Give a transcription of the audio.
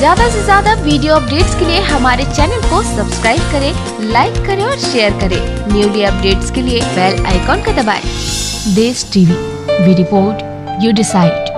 ज़्यादा से ज़्यादा वीडियो अपडेट्स के लिए हमारे चैनल को सब्सक्राइब करें, लाइक करें और शेयर करें न्यूली अपडेट्स के लिए बेल आइकॉन का दबाएँ। देश TV we report you decide